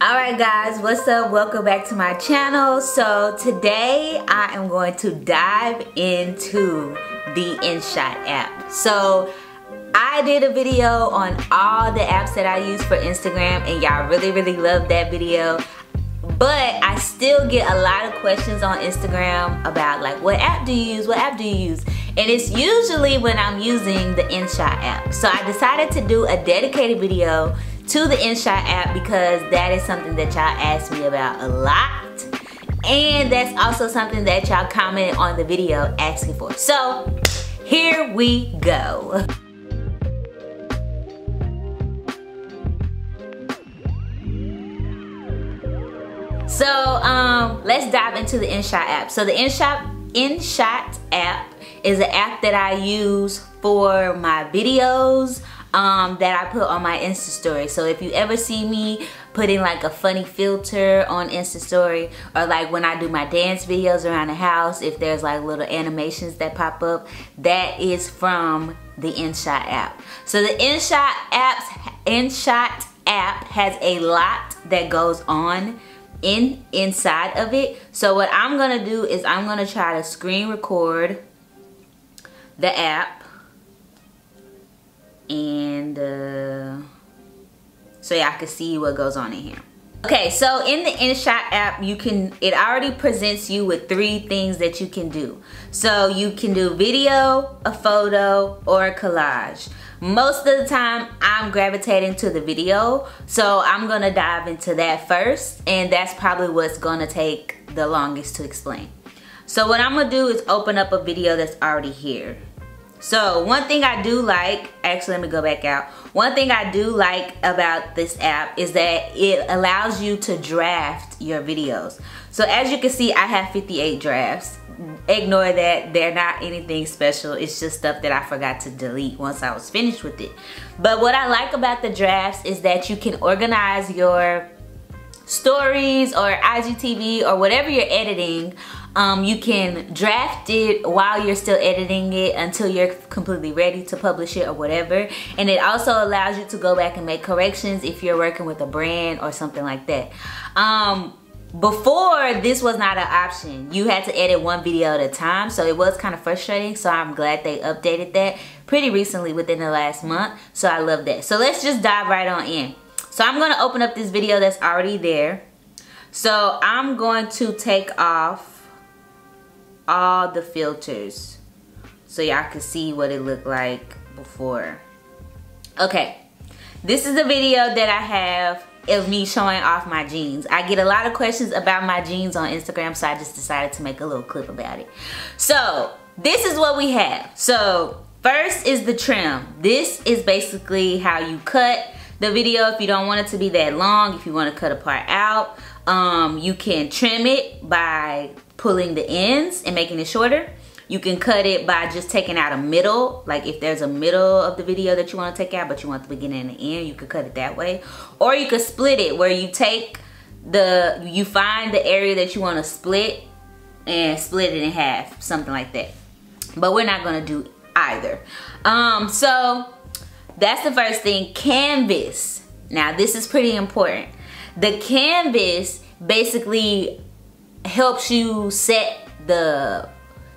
Alright guys, what's up? Welcome back to my channel. So today I am going to dive into the InShot app. So I did a video on all the apps that I use for Instagram and y'all really really loved that video. But I still get a lot of questions on Instagram about like what app do you use? What app do you use? And it's usually when I'm using the InShot app. So I decided to do a dedicated video to the InShot app because that is something that y'all asked me about a lot. And that's also something that y'all commented on the video asking for. So here we go. So um, let's dive into the InShot app. So the InShot, InShot app is an app that I use for my videos, um, that I put on my Insta story. So if you ever see me putting like a funny filter on Insta story or like when I do my dance videos around the house, if there's like little animations that pop up, that is from the InShot app. So the InShot apps, InShot app has a lot that goes on in inside of it. So what I'm gonna do is I'm gonna try to screen record the app and uh, so y'all can see what goes on in here. Okay, so in the InShot app, you can, it already presents you with three things that you can do. So you can do video, a photo, or a collage. Most of the time, I'm gravitating to the video, so I'm gonna dive into that first, and that's probably what's gonna take the longest to explain. So what I'm gonna do is open up a video that's already here. So one thing I do like, actually let me go back out. One thing I do like about this app is that it allows you to draft your videos. So as you can see, I have 58 drafts. Ignore that, they're not anything special. It's just stuff that I forgot to delete once I was finished with it. But what I like about the drafts is that you can organize your stories or IGTV or whatever you're editing um, you can draft it while you're still editing it until you're completely ready to publish it or whatever. And it also allows you to go back and make corrections if you're working with a brand or something like that. Um, before this was not an option you had to edit one video at a time so it was kind of frustrating so i'm glad they updated that pretty recently within the last month so i love that so let's just dive right on in so i'm going to open up this video that's already there so i'm going to take off all the filters so y'all can see what it looked like before. Okay, this is the video that I have of me showing off my jeans. I get a lot of questions about my jeans on Instagram, so I just decided to make a little clip about it. So, this is what we have. So, first is the trim. This is basically how you cut the video if you don't want it to be that long, if you want to cut a part out. Um, you can trim it by pulling the ends and making it shorter. You can cut it by just taking out a middle. Like if there's a middle of the video that you want to take out, but you want the beginning and the end, you could cut it that way. Or you could split it where you take the, you find the area that you want to split and split it in half, something like that. But we're not going to do either. Um, so that's the first thing. Canvas. Now this is pretty important. The canvas basically helps you set the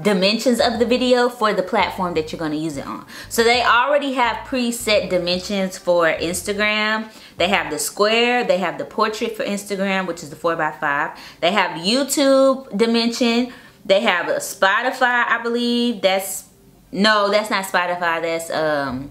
dimensions of the video for the platform that you're going to use it on. So they already have preset dimensions for Instagram. They have the square, they have the portrait for Instagram, which is the 4x5. They have YouTube dimension. They have a Spotify, I believe. That's no, that's not Spotify. That's um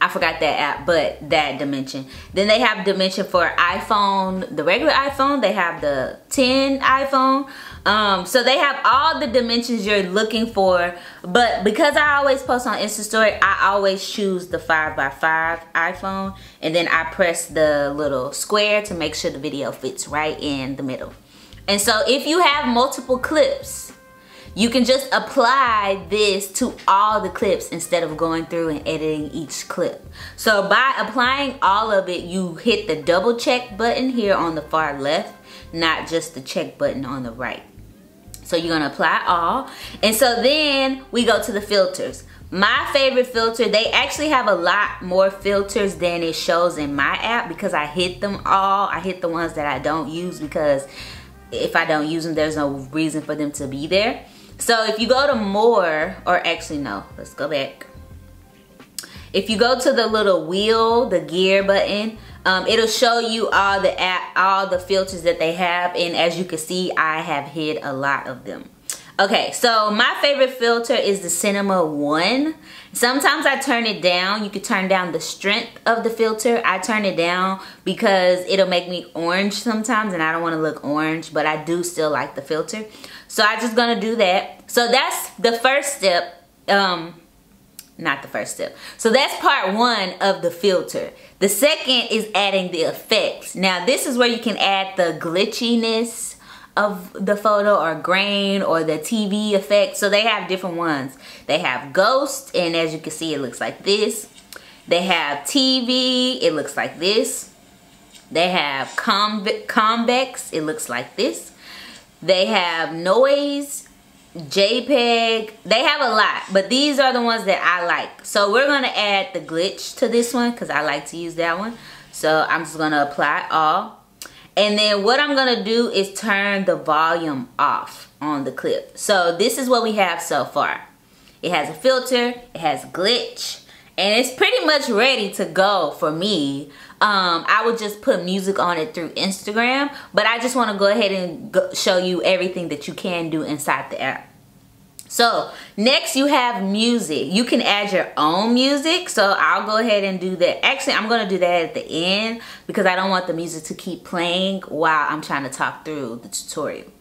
I forgot that app, but that dimension. Then they have dimension for iPhone, the regular iPhone. They have the 10 iPhone. Um, so they have all the dimensions you're looking for. But because I always post on Insta Story, I always choose the 5x5 iPhone. And then I press the little square to make sure the video fits right in the middle. And so if you have multiple clips, you can just apply this to all the clips instead of going through and editing each clip. So by applying all of it, you hit the double check button here on the far left, not just the check button on the right. So you're gonna apply all. And so then we go to the filters. my favorite filter, they actually have a lot more filters than it shows in my app because I hit them all. I hit the ones that I don't use because if I don't use them, there's no reason for them to be there. So if you go to more, or actually no, let's go back. If you go to the little wheel, the gear button, um, it'll show you all the app, all the filters that they have. And as you can see, I have hid a lot of them. Okay, so my favorite filter is the Cinema 1. Sometimes I turn it down. You can turn down the strength of the filter. I turn it down because it'll make me orange sometimes and I don't want to look orange, but I do still like the filter. So I'm just going to do that. So that's the first step. Um, not the first step. So that's part one of the filter. The second is adding the effects. Now this is where you can add the glitchiness of the photo or grain or the TV effect. So they have different ones. They have ghost and as you can see it looks like this. They have TV, it looks like this. They have convex, it looks like this. They have noise, JPEG. They have a lot, but these are the ones that I like. So we're gonna add the glitch to this one because I like to use that one. So I'm just gonna apply all. And then what I'm gonna do is turn the volume off on the clip. So this is what we have so far. It has a filter, it has glitch, and it's pretty much ready to go for me. Um, I would just put music on it through Instagram, but I just wanna go ahead and go show you everything that you can do inside the app. So next you have music. You can add your own music. So I'll go ahead and do that. Actually, I'm going to do that at the end because I don't want the music to keep playing while I'm trying to talk through the tutorial.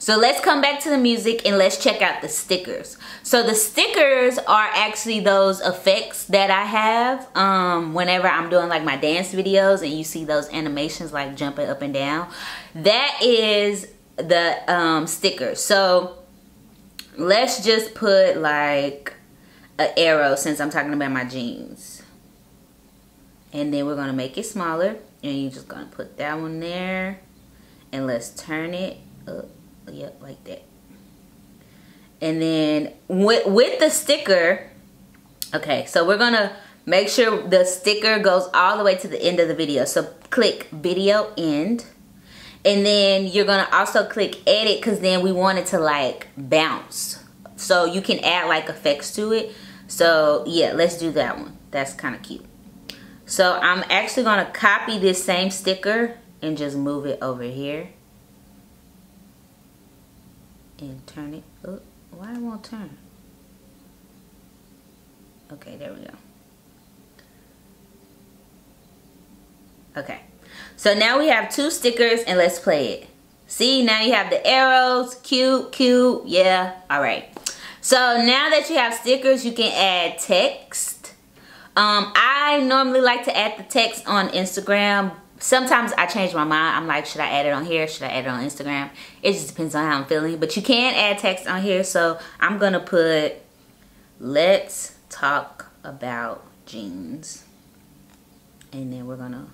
So let's come back to the music and let's check out the stickers. So the stickers are actually those effects that I have um, whenever I'm doing like my dance videos and you see those animations like jumping up and down. That is the um, sticker. So let's just put like an arrow since I'm talking about my jeans. And then we're going to make it smaller. And you're just going to put that one there. And let's turn it up. Yep, like that. And then with, with the sticker, okay, so we're going to make sure the sticker goes all the way to the end of the video. So click video end and then you're gonna also click edit because then we want it to like bounce. So you can add like effects to it. So yeah let's do that one. That's kind of cute. So I'm actually gonna copy this same sticker and just move it over here. And turn it up. Why it won't turn? Okay there we go. Okay so now we have two stickers and let's play it. See, now you have the arrows, cute, cute, yeah, all right. So now that you have stickers, you can add text. Um, I normally like to add the text on Instagram. Sometimes I change my mind. I'm like, should I add it on here? Should I add it on Instagram? It just depends on how I'm feeling. But you can add text on here. So I'm going to put, let's talk about jeans. And then we're going to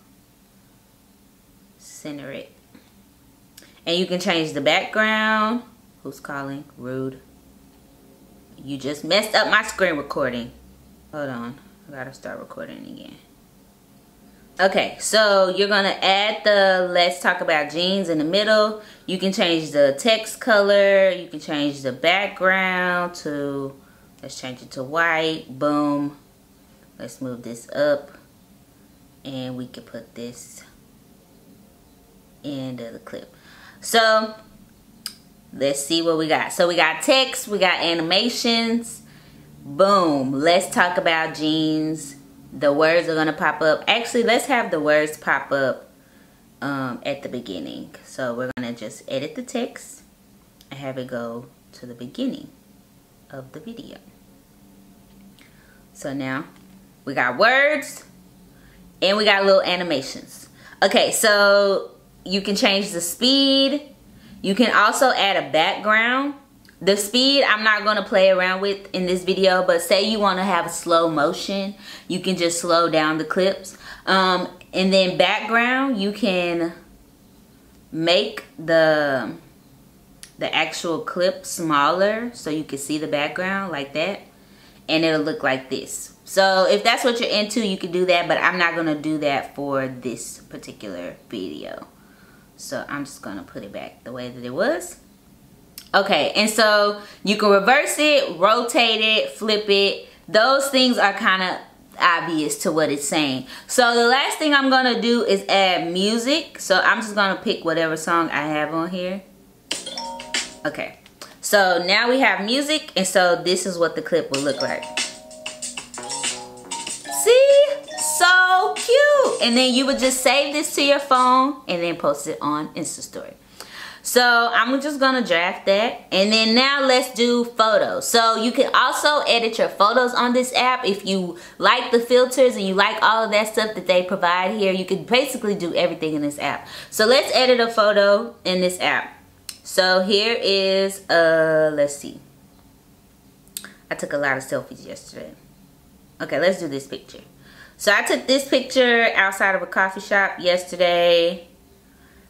center it. And you can change the background. Who's calling? Rude. You just messed up my screen recording. Hold on. I gotta start recording again. Okay, so you're gonna add the let's talk about jeans in the middle. You can change the text color. You can change the background to, let's change it to white. Boom. Let's move this up. And we can put this end of the clip. So let's see what we got. So we got text, we got animations. Boom. Let's talk about jeans. The words are going to pop up. Actually, let's have the words pop up um, at the beginning. So we're going to just edit the text and have it go to the beginning of the video. So now we got words and we got little animations. Okay, so you can change the speed. You can also add a background. The speed I'm not going to play around with in this video, but say you want to have a slow motion, you can just slow down the clips. Um, and then background, you can make the the actual clip smaller so you can see the background like that. and it'll look like this. So if that's what you're into, you can do that, but I'm not gonna do that for this particular video. So I'm just gonna put it back the way that it was. Okay, and so you can reverse it, rotate it, flip it. Those things are kind of obvious to what it's saying. So the last thing I'm gonna do is add music. So I'm just gonna pick whatever song I have on here. Okay, so now we have music and so this is what the clip will look like. Cute. And then you would just save this to your phone and then post it on Insta Story. So I'm just gonna draft that. And then now let's do photos. So you can also edit your photos on this app. If you like the filters and you like all of that stuff that they provide here, you can basically do everything in this app. So let's edit a photo in this app. So here is, uh, let's see. I took a lot of selfies yesterday. Okay, let's do this picture. So I took this picture outside of a coffee shop yesterday.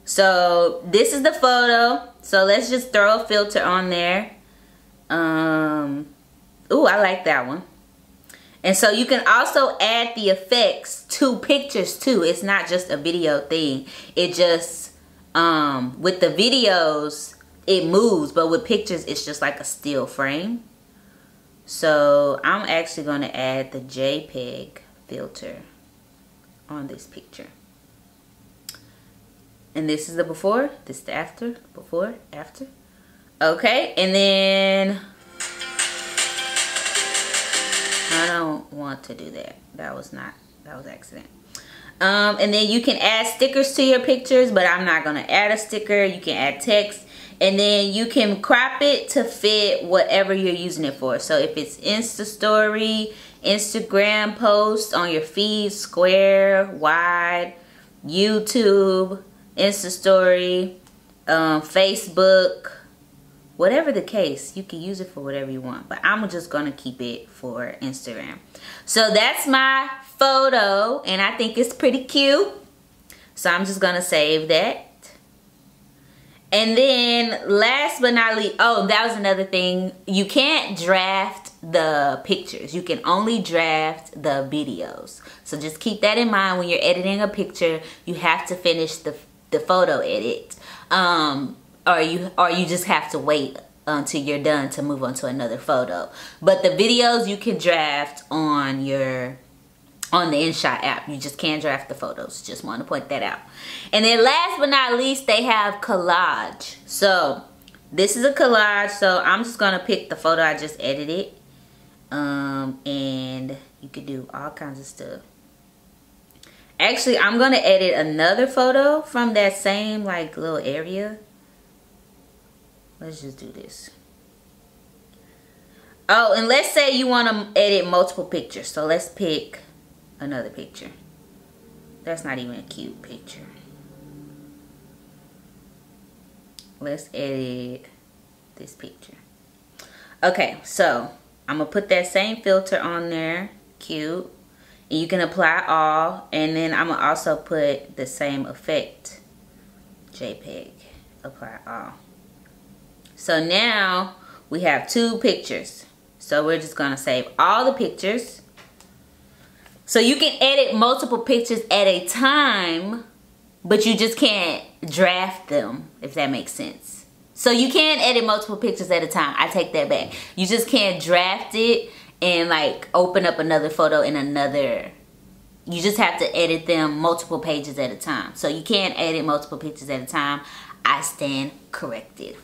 So this is the photo. So let's just throw a filter on there. Um, ooh, I like that one. And so you can also add the effects to pictures too. It's not just a video thing. It just, um, with the videos, it moves. But with pictures, it's just like a still frame. So I'm actually going to add the JPEG filter on this picture. And this is the before, this is the after, before, after. Okay, and then I don't want to do that. That was not, that was accident. Um, and then you can add stickers to your pictures, but I'm not gonna add a sticker. You can add text and then you can crop it to fit whatever you're using it for. So if it's Insta story, Instagram post on your feed, square, wide, YouTube, Insta story, um, Facebook, whatever the case, you can use it for whatever you want. But I'm just going to keep it for Instagram. So that's my photo and I think it's pretty cute. So I'm just going to save that. And then last but not least, oh, that was another thing. You can't draft the pictures. You can only draft the videos. So just keep that in mind when you're editing a picture. You have to finish the the photo edit. Um, or you or you just have to wait until you're done to move on to another photo. But the videos you can draft on your on the InShot app. You just can't draft the photos. Just want to point that out. And then last but not least they have collage. So this is a collage. So I'm just gonna pick the photo I just edited um, and you could do all kinds of stuff Actually, I'm to edit another photo from that same like little area. Let's just do this. Oh, and let's say you want to edit multiple pictures. So let's pick another picture. That's not even a cute picture. Let's edit this picture. Okay, so I'm to put that same filter on there. Cute. And you can apply all. And then I'm gonna also put the same effect. JPEG. Apply all. So now we have two pictures. So we're just gonna save all the pictures. So you can edit multiple pictures at a time but you just can't draft them if that makes sense so you can edit multiple pictures at a time. I take that back. You just can't draft it and like open up another photo in another. You just have to edit them multiple pages at a time. So you can't edit multiple pictures at a time. I stand corrected.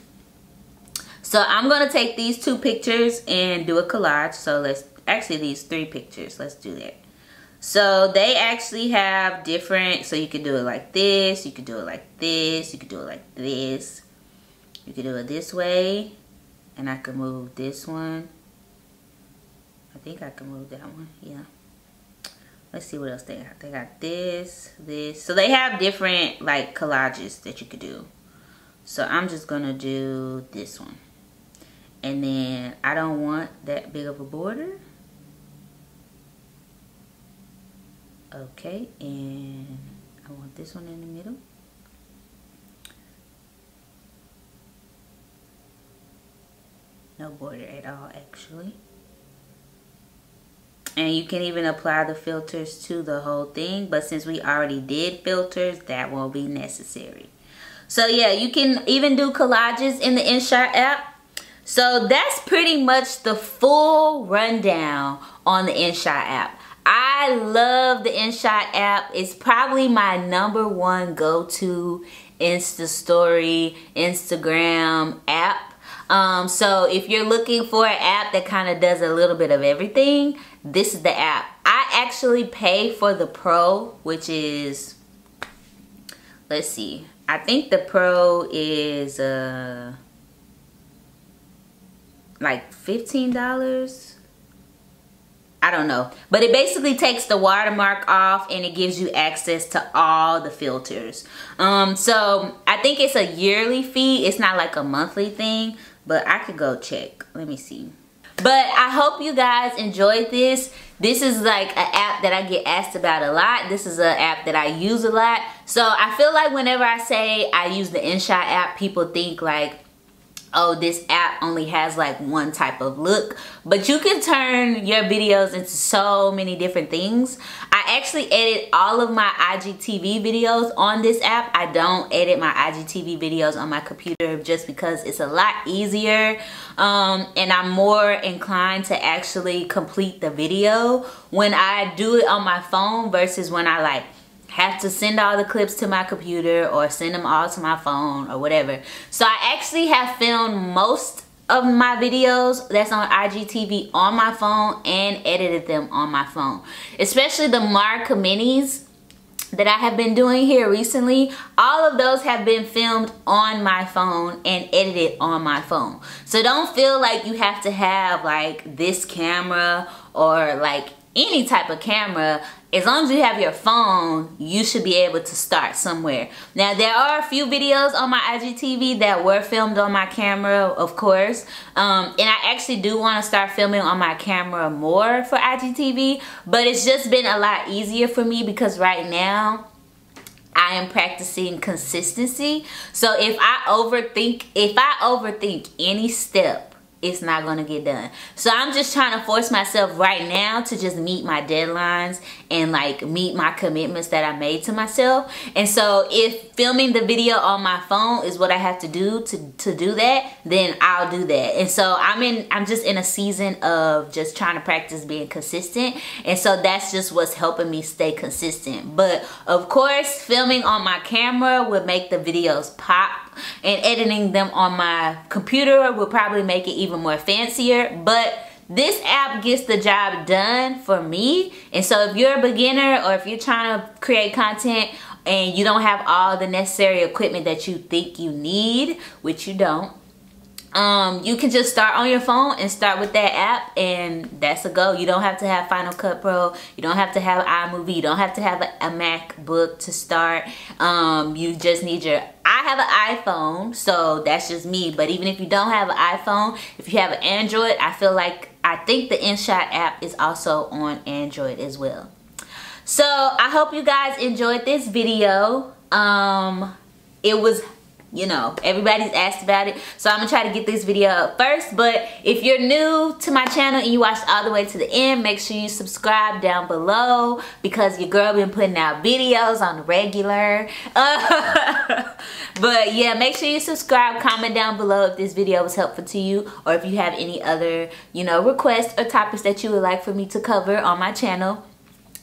So I'm gonna take these two pictures and do a collage. So let's actually these three pictures. Let's do that. So they actually have different so you can do it like this you can do it like this you can do it like this you can do it this way and I can move this one I think I can move that one. Yeah. Let's see what else they got. They got this, this. So they have different like collages that you could do. So I'm just to do this one. And then I don't want that big of a border. Okay, and I want this one in the middle. No border at all, actually. and you can even apply the filters to the whole thing but since we already did filters that won't be necessary. So yeah you can even do collages in the InShot app. So that's pretty much the full rundown on the InShot app. I love the InShot app. It's probably my number one go-to Insta story Instagram app um, so if you're looking for an app that kind of does a little bit of everything, this is the app. I actually pay for the Pro, which is, let's see. I think the Pro is uh, like $15. I don't know. But it basically takes the watermark off and it gives you access to all the filters. Um, so I think it's a yearly fee. It's not like a monthly thing but I could go check. Let me see. But I hope you guys enjoyed this. This is like an app that I get asked about a lot. This is an app that I use a lot. So I feel like whenever I say I use the InShot app, people think like, oh, this app only has like one type of look. But you can turn your videos into so many different things. I actually edit all of my IGTV videos on this app. I don't edit my IGTV videos on my computer just because it's a lot easier um, and I'm more inclined to actually complete the video when I do it on my phone versus when I like have to send all the clips to my computer or send them all to my phone or whatever. So I actually have filmed most of my videos that's on IGTV on my phone and edited them on my phone. Especially the Marrica Minis that I have been doing here recently, all of those have been filmed on my phone and edited on my phone. So don't feel like you have to have like this camera or like any type of camera as long as you have your phone, you should be able to start somewhere. Now, there are a few videos on my IGTV that were filmed on my camera, of course. Um, and I actually do want to start filming on my camera more for IGTV. But it's just been a lot easier for me because right now, I am practicing consistency. So if I overthink, if I overthink any step, it's not gonna get done. So I'm just trying to force myself right now to just meet my deadlines and like meet my commitments that I made to myself. And so if filming the video on my phone is what I have to do to, to do that, then I'll do that. And so I'm in, I'm just in a season of just trying to practice being consistent. And so that's just what's helping me stay consistent. But of course, filming on my camera would make the videos pop and editing them on my computer would probably make it even more fancier. But this app gets the job done for me. And so if you're a beginner or if you're trying to create content and you don't have all the necessary equipment that you think you need, which you don't, um, you can just start on your phone and start with that app and that's a go. You don't have to have Final Cut Pro. You don't have to have iMovie. You don't have to have a, MacBook to start. Um, you just need your I have an iPhone, so that's just me. But even if you don't have an iPhone, if you have an Android, I feel like, I think the InShot app is also on Android as well. So I hope you guys enjoyed this video. Um, it was you know everybody's asked about it. So i'm gonna try to get this video up first. But if you're new to my channel and you watched all the way to the end make sure you subscribe down below because your girl been putting out videos on the regular. But yeah make sure you subscribe comment down below if this video was helpful to you or if you have any other you know requests or topics that you would like for me to cover on my channel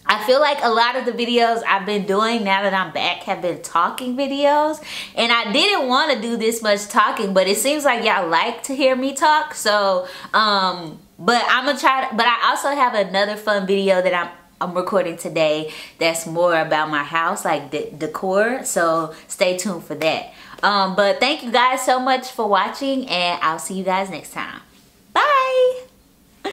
I feel like a lot of the videos I've been doing now that I'm back have been talking videos. And I didn't want to do this much talking, but it seems like y'all like to hear me talk. So, um, but I'm gonna try to, but I also have another fun video that I'm I'm recording today that's more about my house like the decor so stay tuned for that um, but thank you guys so much for watching and I'll see you guys next time